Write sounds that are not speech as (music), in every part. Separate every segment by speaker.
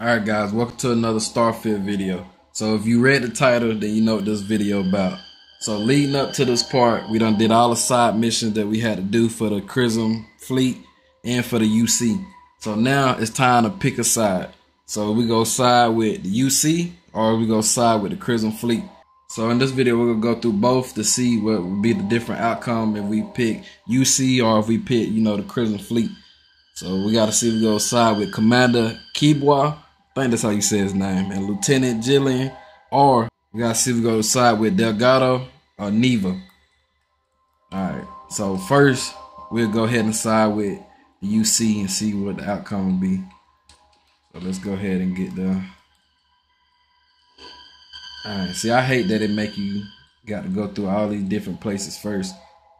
Speaker 1: Alright guys, welcome to another Starfield video. So if you read the title, then you know what this video about. So leading up to this part, we done did all the side missions that we had to do for the Crimson fleet and for the UC. So now it's time to pick a side. So we go side with the UC or we go side with the Crimson fleet. So in this video, we're gonna go through both to see what would be the different outcome if we pick UC or if we pick, you know, the Crimson fleet. So we gotta see if we go side with Commander Kibwe I think that's how you say his name. And Lieutenant Jillian, or we gotta see if we go side with Delgado or Naeva. Alright, so first we'll go ahead and side with the UC and see what the outcome will be. So let's go ahead and get the Alright, see I hate that it make you got to go through all these different places first.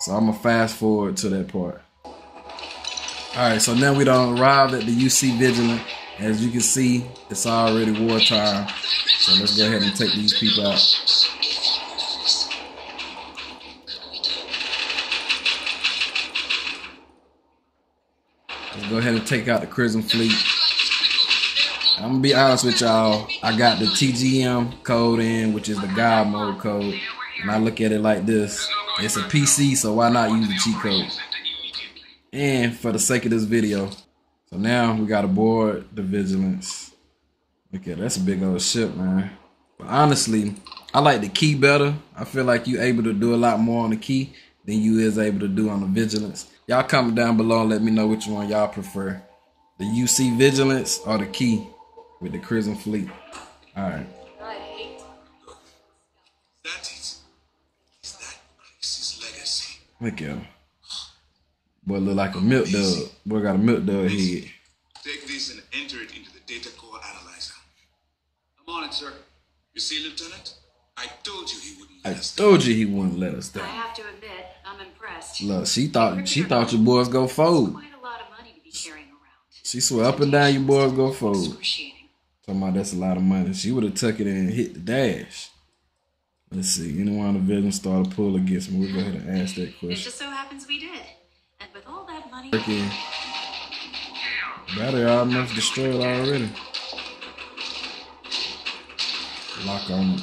Speaker 1: So I'm gonna fast forward to that part. Alright, so now we don't arrive at the UC Vigilant. As you can see, it's already wartime. So let's go ahead and take these people out. Let's go ahead and take out the Crimson fleet. I'm gonna be honest with y'all. I got the TGM code in, which is the God mode code. And I look at it like this. It's a PC, so why not use the cheat code? And for the sake of this video, so now we got aboard the Vigilance. Look at that's a big old ship, man. But honestly, I like the key better. I feel like you're able to do a lot more on the key than you is able to do on the Vigilance. Y'all comment down below and let me know which one y'all prefer. The UC Vigilance or the key with the Crimson Fleet. Alright. Look at him. Boy look like a milk dog. Boy got a milk dog head.
Speaker 2: Take this and enter it into the data core analyzer. I'm on it, sir. You see, Lieutenant? I told you he wouldn't let
Speaker 1: I
Speaker 2: us
Speaker 1: told you he wouldn't let us down.
Speaker 3: I have to admit, I'm impressed.
Speaker 1: Look, she thought she thought your boys go fold.
Speaker 3: Quite a lot of money to be carrying around.
Speaker 1: She swear up and down your boys go fold.
Speaker 3: Excruciating.
Speaker 1: Talking about that's a lot of money. She would have took it in and hit the dash. Let's see. Anyone on the vision start a pull against me? We'll go ahead and ask that question.
Speaker 3: It just so happens we did.
Speaker 1: Okay. Battery almost destroyed already. Lock on it.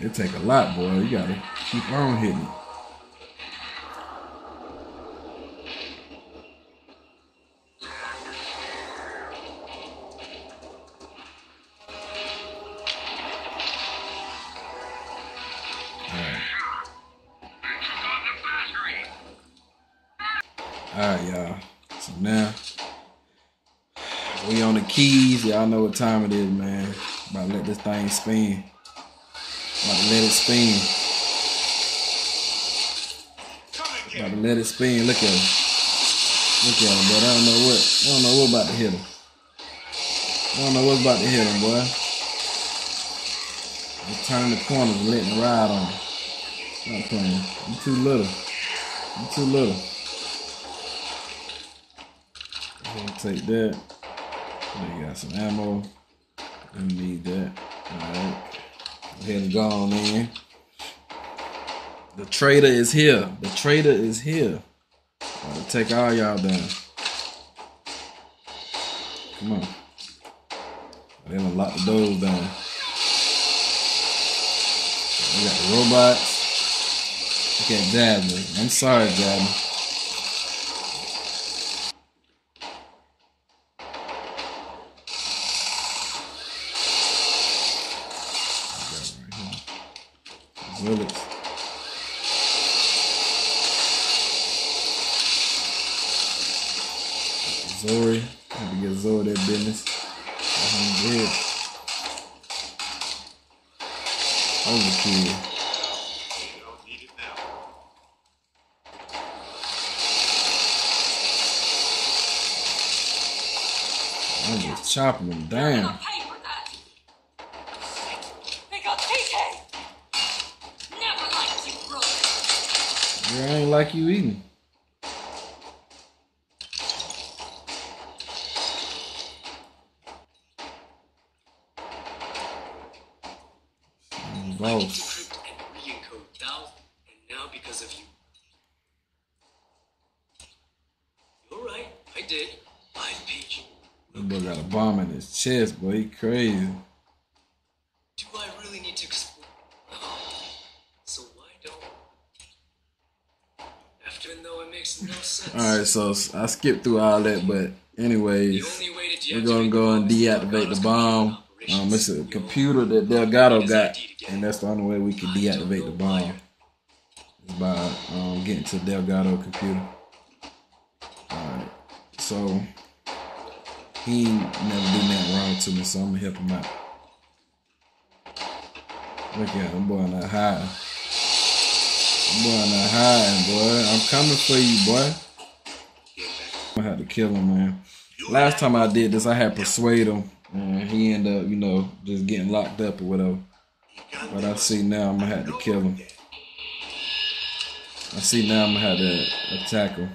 Speaker 1: It take a lot, boy. You gotta keep on hitting. Keys. Y'all know what time it is, man. About to let this thing spin. About to let it spin. About to let it spin. Look at him. Look at him, but I don't know what. I don't know what about to hit him. I don't know what's about to hit him, boy. Turn the corners and letting it ride on him. Not playing. You too little. I'm too little. Go ahead and take that. We got some ammo. We need that. Alright. Go ahead and go on in. The trader is here. The trader is here. I'll take all y'all down. Come on. They gonna lock the doors down. We got the robots. Look at Jasmine. I'm sorry, Jasmine. Bullets. Zori. Had to get Zori that business. I'm dead.
Speaker 2: You need it now.
Speaker 1: I'm just chopping them down.
Speaker 4: pay. They got TK. Never liked you, brother.
Speaker 1: Girl, I ain't like you eating.
Speaker 5: Peach.
Speaker 1: That boy got a bomb in his chest, boy. He crazy.
Speaker 5: Do I really need to explain? So why don't? After though it makes no sense.
Speaker 1: All right, so I skipped through all that, but anyways, we're gonna go and deactivate the bomb. Um, it's a computer that Delgado got, and that's the only way we can deactivate the bomb. Is by um, getting to Delgado computer. Alright, so he never did nothing wrong to me, so I'm gonna help him out. Look at him, boy, not high. Boy, not high, boy. I'm coming for you, boy. I had to kill him, man. Last time I did this, I had persuade him, and he ended up, you know, just getting locked up or whatever. But I see now I'm gonna have to kill him. I see now I'm gonna have to attack him.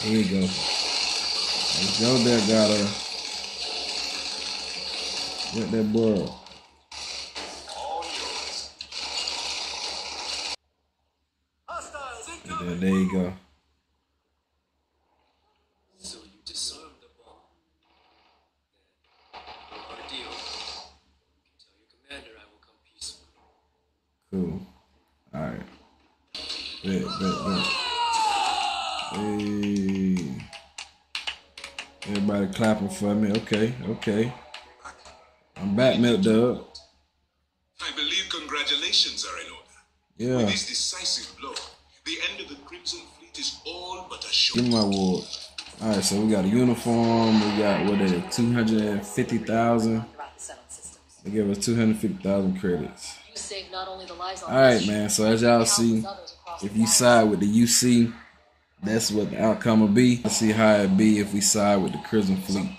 Speaker 1: Here you go. Let's go there, gotta uh. Get that boy. up. There, there you go.
Speaker 5: So you disarmed the bomb. Our deal. Tell your commander I will come peacefully.
Speaker 1: Cool. Alright. Bet, bet, bet. Hey. Everybody clapping for me. Okay, okay. I'm back, Milk Dub.
Speaker 2: I believe congratulations are in order.
Speaker 1: Yeah.
Speaker 2: With this decisive blow, the end of the Crimson Fleet is all but assured.
Speaker 1: Give me
Speaker 2: assured.
Speaker 1: my award. Alright, so we got a uniform. We got, what is it, 250,000.
Speaker 4: Throughout the settled systems.
Speaker 1: They give us 250,000 credits.
Speaker 4: You saved not only the lives on
Speaker 1: Alright, man. So as y'all see,
Speaker 4: countless others across
Speaker 1: if you side with the UC, that's what the outcome will be. Let's see how it be if we side with the Crimson Fleet.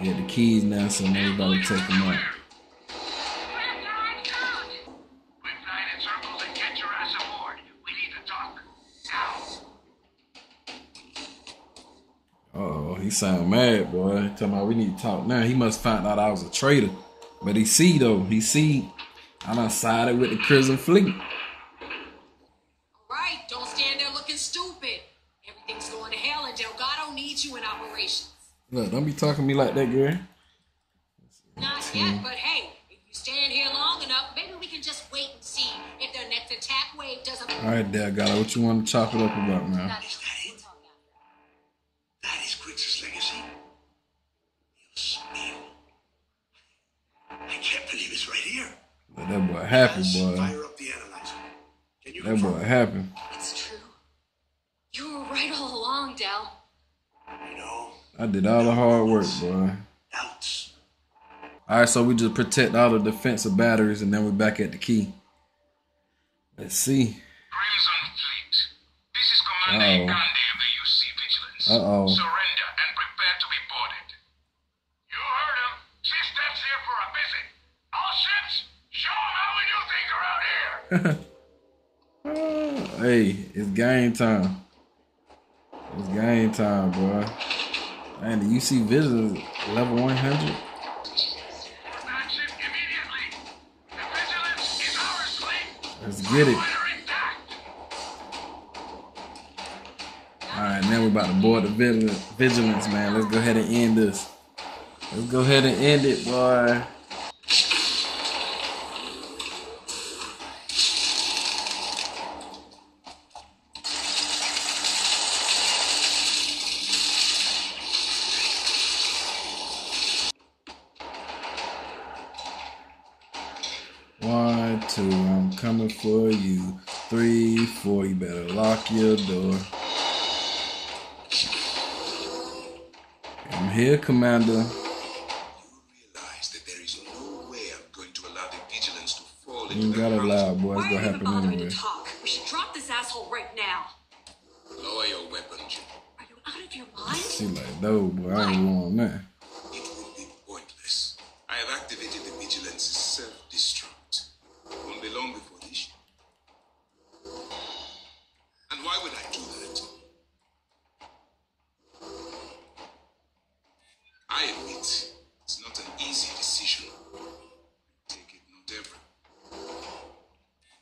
Speaker 1: We got the keys now, so everybody take them out.
Speaker 6: Get
Speaker 1: oh, he sound mad, boy. Talking about we need to talk now. He must find out I was a traitor. But he see though, he see I done sided with the Crimson Fleet. Look, don't be talking to me like that, girl.
Speaker 7: Not yet, but hey, if you stand here long enough, maybe we can just wait and see if their next attack wave doesn't.
Speaker 1: Alright, Delgado, what you want to chop it up about, man?
Speaker 7: That's- we'll talk after.
Speaker 2: That is Kryx's legacy. Dios. I can't believe it's right here.
Speaker 1: But that boy happy, boy.
Speaker 2: Fire up the analyzer. Can you
Speaker 1: That boy happy.
Speaker 7: It's true. You were right all along, Del.
Speaker 2: I know.
Speaker 1: I did all the hard work, boy.
Speaker 2: Doubts.
Speaker 1: Alright, so we just protect all the defensive batteries and then we're back at the key. Let's see.
Speaker 6: Crimson Fleet. This is Commander
Speaker 1: Uh-oh.
Speaker 6: Ikande of the UC Vigilance.
Speaker 1: Uh-oh.
Speaker 6: Surrender and prepare to be boarded. You heard him. Systems here for a visit. All ships, show 'em how we do things around here. (laughs)
Speaker 1: Hey, it's game time. It's game time, boy. And the UC Visitors level 100.
Speaker 6: Action immediately. The Vigilance is ours, Fleet.
Speaker 1: Let's get it. Alright, now we're about to board the vigil- vigilance, man. Let's go ahead and end this. Let's go ahead and end it, boy. One, two, I'm coming for you. Three, four, you better lock your door. I'm here, Commander.
Speaker 2: You realize that there is no way I'm going to allow the vigilance to fall
Speaker 1: You
Speaker 2: into
Speaker 1: ain't
Speaker 2: the
Speaker 1: gotta
Speaker 2: hands-
Speaker 1: lie, boy. It's
Speaker 7: Why are
Speaker 1: gonna
Speaker 7: even
Speaker 1: happen
Speaker 7: bothering
Speaker 1: anyway.
Speaker 7: to talk? We should drop this asshole right now.
Speaker 2: Lower your weapon, Jim.
Speaker 7: Are you out of your mind?
Speaker 1: She like, no, boy, I ain't want nothing.
Speaker 2: It's not an easy decision. Take it, not.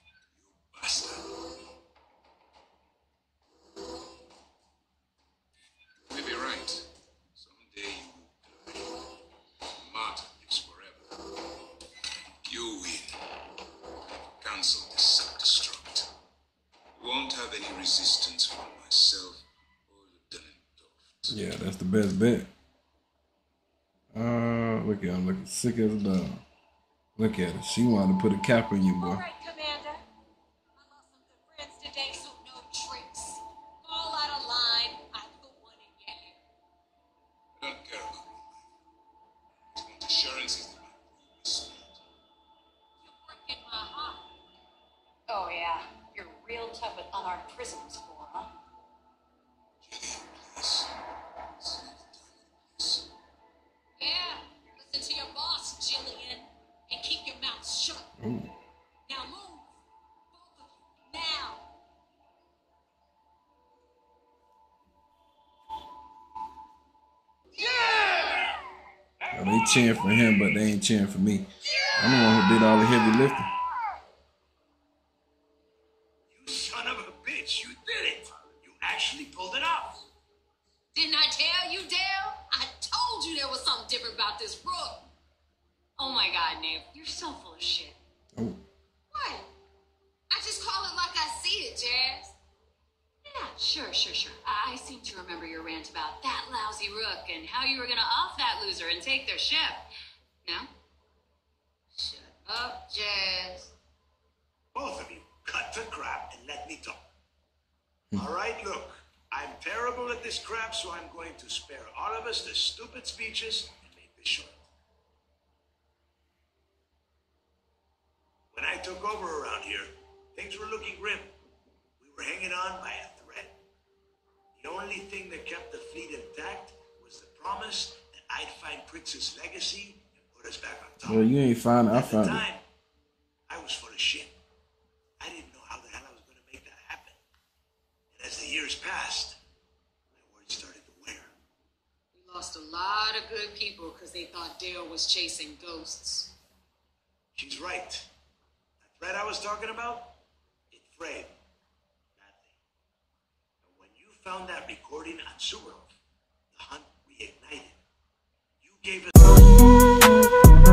Speaker 2: You bastard. You may be right. Someday you will die. Martin lives forever. You win. Cancel this self-destruct. Won't have any resistance from myself.
Speaker 1: Yeah, that's the best bet. Uh, look at him looking sick as a dog. Look at her. She wanted to put a cap on you, boy.
Speaker 7: All right, Commander. I lost some good friends today, so no tricks. Fall out of line. I put one in your hair.
Speaker 2: I don't care about my life. I want assurances that my crew is smart.
Speaker 7: You're breaking my heart.
Speaker 3: Oh, yeah. You're real tough with unarmed prisoners, for,
Speaker 1: Oh, they cheering for him, but they ain't cheering for me. I'm the one who did all the heavy lifting.
Speaker 8: You son of a bitch, you did it! You actually pulled it off!
Speaker 7: Didn't I tell you, Dale? I told you there was something different about this Rook.
Speaker 3: Oh my god, Nate. You're so full of shit.
Speaker 1: Oh,
Speaker 7: What? I just call it like I see it, Jazz.
Speaker 3: Yeah, sure, sure, sure. I, I seem to remember your rant about that lousy rook and how you were gonna off that loser and take their ship. No?
Speaker 7: Shut up, Jazz.
Speaker 8: Both of you, cut the crap and let me talk. Hmm. Alright, look, I'm terrible at this crap, so I'm going to spare all of us the stupid speeches and make this short. When I took over around here, things were looking grim. We were hanging on by a thread. The only thing that kept the fleet intact was the promise that I'd find Prince's legacy and put us back on top.
Speaker 1: well, you ain't found it. I
Speaker 8: At the
Speaker 1: found it.
Speaker 8: time, I was full of shit. I didn't know how the hell I was going to make that happen. And as the years passed, my words started to wear.
Speaker 7: We lost a lot of good people because they thought Dale was chasing ghosts.
Speaker 8: She's right. That thread I was talking about, it frayed badly. And when you found that recording on Sugarloaf, the hunt reignited. You gave us.